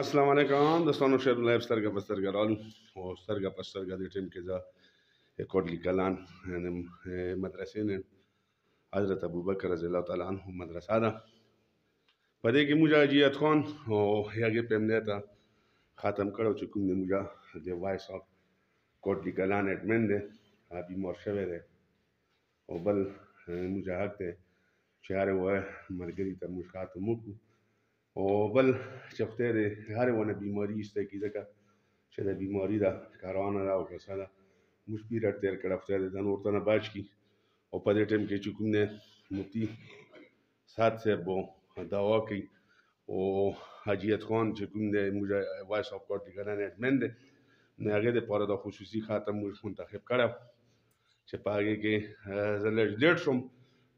السلام علیکم دوستانو شیر لایف سترګه په سترګه رالو او سترګه په سترګه د ټیم کې زه کوټلی کلان یعنی مدرسې نه حضرت ابوبکر رضی الله تعالی عنہ مدرسه ده په دې کې موږ جیات خان او هغه پمنه ته ختم کړو چې کوم موږ د وایس اف کوټلی کلان اډمن دی ابي مور شوی دی او بل موږ حق ته چې هر وای مرګري ته موږ خاتم وکړو او بل چې خدای دې هر ونه بیماری ایسته کی ځکه چې د بیماری دا کاروانه دا او کسه دا موږ پیرټ تیر کړه خدای دې ځان ورته نه باج کی او په دې ټیم کې چې کوم نه مفتی سات صاحب وو دعوا کوي او حاجیت خان چې کوم دی موږ وایس اف کورټیکل نه اډمن دی نه هغه د پاره د خصوصي خاطر موږ منتخب کړو چې په هغې کې زه لږ لیټ شوم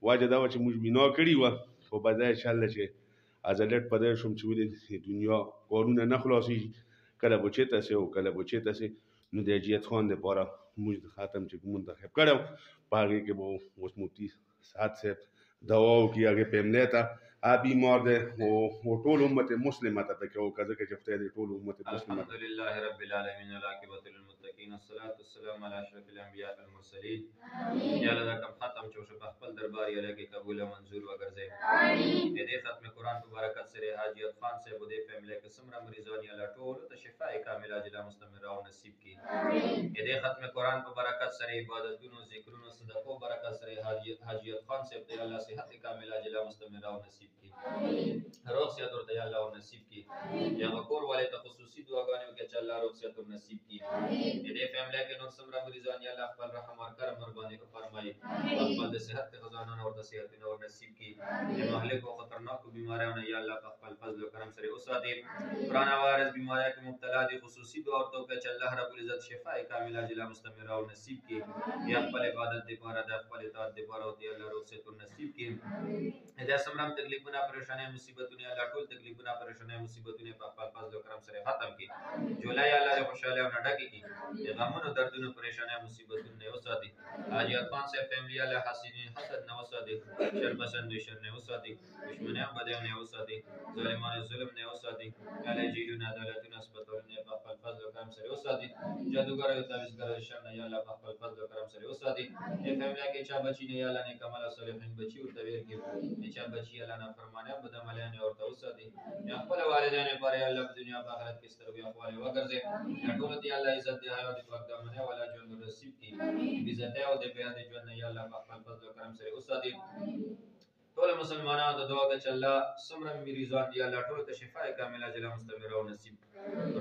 واجه دا وه چې موږ مینا کړي وه خو به دا چل ده چې زه لیټ په دی شوم چې ولې دنیا کارونه نه خلاصېږي کله به چېرته سې او کله به چېرته سې نو د اجیت خان دپاره موږ ختم چې مونتخب کړی په هغې کې به اوس مفتي سعد صاحب دوا وکړي هغه فیملی ته ا بیمار دی او ټول امت مسلمه ته پکې او کزه کې چفته دی ټول امت مسلمه الحمدلله رب العالمین العاقبۃ للمتقین الصلاۃ والسلام علی اشرف الانبیاء والمرسلین امین یا الله کوم ختم چې شو په خپل دربار یې لکه قبول منزور وګرځي امین دې ختم قرآن په برکت سره حاجی خان صاحب دې فیملی کې سمره مریضان یا ټول ته شفاء کامله عاجله مستمره او نصیب کی دې ختم قرآن په برکت سره عبادتونو ذکرونو صدقو برکت سره حاجیت خان صاحب ته الله صحت کامله عاجله مستمره او نصیب کی روغ صحت ورته الله او نصیب کی یا کور والے ته خصوصي دعاګانې وکړي چې الله روغ صحت او نصیب کی دې فیملی کې نور سمره مریضان یا الله خپل رحم او کرم ور باندې فرمایي خپل د صحت خزانه نور ته صحت نور نصیب کی د مهلک او خطرناکو بیماریانو یا الله خپل فضل او کرم سره اوساتې پرانا وارث بیماریو کې مبتلا دي خصوصي دعا ورته وکړه چې الله رب العزت شفا کامله جلا مستمره او نصیب کړي یا خپل عبادت لپاره د خپل اطاعت لپاره او دی الله رب ستو نصیب کړي دا سمرام تکلیفونه پریشانه مصیبتونه الله ټول تکلیفونه پریشانه مصیبتونه په خپل فضل او کرم سره ختم کړي جولای الله خوشاله او ډکه کړي د غمونو دردونو پریشانه مصیبتونه نه وساتي حاجی افغان صاحب فیملی الله حسین حسد نه وساتي شر پسند شر نه وساتي دشمنان به دیو نه وساتي ظالمانو ظلم نه وساتي الله جیلونه عدالتونه سپتولونه په خپل فضل او کرم سره وساتي جادوګر او تعویذګر شر نه یا الله په خپل فضل او کرم سره وساتي ای فیملا کې چا بچی نه یا الله نه کمال او صالحین بچی ورته ویر کې نه چا بچی الله نه فرمانه بد عملیان ورته وساتي یا خپل والدین پر الله په دنیا په آخرت کې سترګې خپل وګرځي یا ټول دی الله عزت دی او د وخت دمنه ولا ژوند نصیب کی عزت او د بیا د ژوند نه یا الله په خپل فضل او کرم سره وساتي ټول مسلمانانو ته دعا ده چې الله سمره مریضان دي الله ټول ته شفا کامله عاجله مستمره او نصیب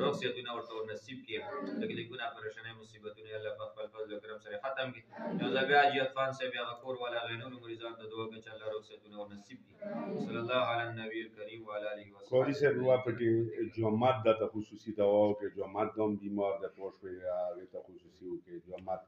روغ صحتونه ورته نصیب کړي تکلیفونه پریشانه مصیبتونه الله په خپل فضل او کرم سره ختم کړي یو ځل بیا جی خان صاحب هغه کور والا غینور مریضان ته دعا کوي چې الله روغ صحتونه ور نصیب کړي صلی الله علی النبی الکریم و علی اله وصحبه کولی صاحب وا پکې جمعات د خصوصي دوا او کې جمعات دوم بیمار د پوښ په هغه ته خصوصي او کې جمعات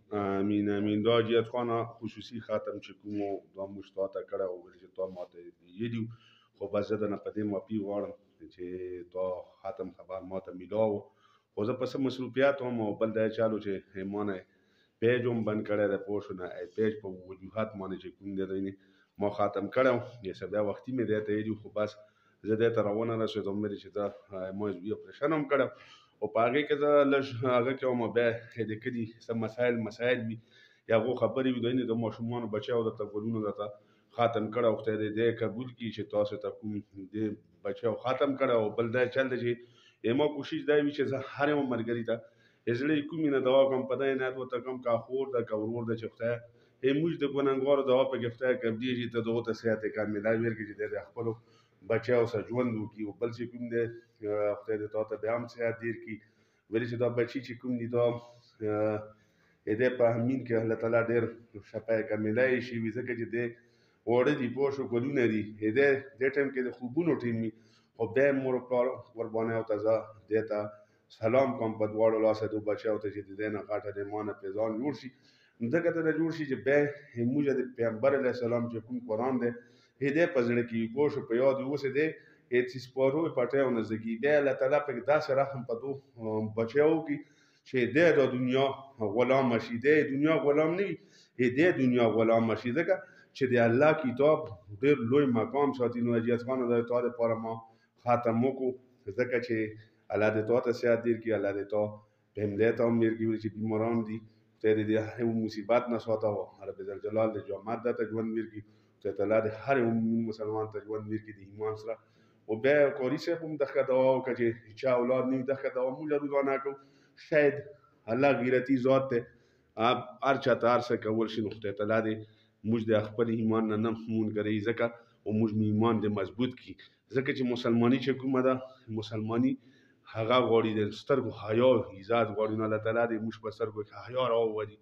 امین امین دا جیت خان خصوصي ختم چې کوم دا موږ تا ته کړه او چې تا ماته یدیو خو بس زه نه پدې معافي غواړم چې دا ختم خبر ماته ملاو خو زه پس مصروفیت هم او بل دا چالو چې همانه پیج هم بند کړی دی پوه شو نه پیج په وجوهات باندې چې کوم دی دوی ما ختم کړی یې سبا وختي مې دی ته یې خو بس زه دې ته راونه رسېدم مې چې دا ایم ایس بي اپریشن هم کړم او په هغې کې زه لږ هغه کوم بیا یې د کلي څه مسایل مسایل وي یا هغو خبرې وي د ماشومانو بچیو درته ګلونو درته خاتم کړه او خدای دې دې قبول کړي چې تاسو ته کوم دې بچیو خاتم کړه او بل دا چل دی چې ایما کوشش دا وي چې زه هر یو ملګري ته زړه کومې نه دوا کوم په دا عنایت ورته کوم که خور ده که ورور ده چې خدای ای موږ د ګناهګارو دعا په ګفتای کبدی جی ته دغو ته صحت کامله ورکړي چې د خپلو بچیو سره ژوند وکړي او بل چې کوم دی خدای دې تا ته بیا هم صحت ډېر کړي ولې چې دا بچي چې کوم دي دا د په همین کې الله تعالی ډېر شپه کامله یې شي ځکه چې د اوړه دي پوه شو ګلونه دي د دې ټایم کې د خوبونو ټیم وي خو بیا مور پلار قربانۍ او تازه دې ته سلام کوم په دواړو لاسه دو بچاو ته چې د دې نه غټه د مانه په ځان جوړ شي دغه ته جوړ شي چې به موږ د پیغمبر علی السلام چې کوم قران دی هدې په ځړ کې کو شو په یاد اوسه دی هیڅ سپورو پټیو نه زګی دی الله تعالی په داسې رحم په دو بچاو کې چې دی د دنیا غلام شي دی دنیا غلام نه وي دی دنیا غلام شي ځکه چې د الله کتاب ډېر لوی مقام ساتي نو اجیاز خان د تا لپاره ما ختم وکړو ځکه چې الله دې تا ته صحت ډیر کړي الله دې تا په همدې ته هم ډیر کړي چې بیماران دي خدای دې د هر مصیبت نه ساته او رب ذوالجلال دې جامد ده ته ژوند ډیر کړي خدای تعالی دې هر مؤمن مسلمان ته ژوند ډیر کړي د ایمان سره او بیا قاری صاحب هم دغه دعا وکړه چې چا اولاد نه دغه دعا موږ روزانه کوو شاید الله غیرتی ذات دی هر چا ته هر څه کول شي نو خدای تعالی دې موږ د خپل ایمان نه نه مونږ ځکه او موږ ایمان دې مضبوط کړي ځکه چې مسلمانی چې کومه ده مسلمانی هغه غواړي د سترګو حیا او عزت غواړي نو الله تعالی دې موږ په سترګو کې حیا راوړي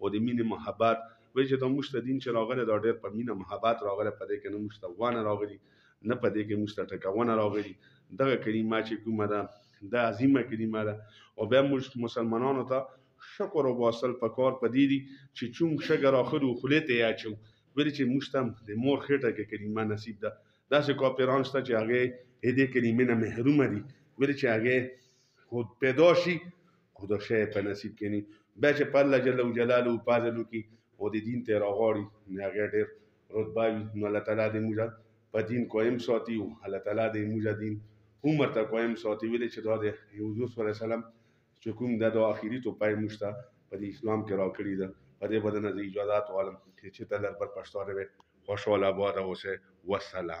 او د مینې محبت وایي چې دا موږ ته دین چې راغلی دا ډېر په مینه محبت راغلی په دې کې نه موږ ته وانه راغلي نه په دې کې موږ ته ټکونه راغلي دغه کلمه چې کومه ده دا عظیمه کلمه ده او بیا موږ مسلمانانو ته شکر او باسل په کار په دې دي چې چون شګه راخلو خولې ته یې اچو ولې چې موږ ته د مور خېټه کې کلمه نصیب ده داسې کاپیران شته چې هغه یې دې کلمې نه محرومه دي ولې چې هغه خود پیدا شي خو دا شی په نصیب کې نه بیا چې په الله جل جلاله فضل وکړي او د دین ته راغواړي نو هغه ډېر رتبه وي نو الله تعالی دې موږ په دین قایم ساتي او الله تعالی دې موږ دین هم ورته قایم ساتي ولې چې دا د حضور صلی الله علیه وسلم چې کوم د دو اخیری تو پای موږ ته په دې اسلام کې راکړی ده په دې بدنه زه اجازه غواړم چې ته لر پر پښتانه وې خوشاله آباد اوسې وسلام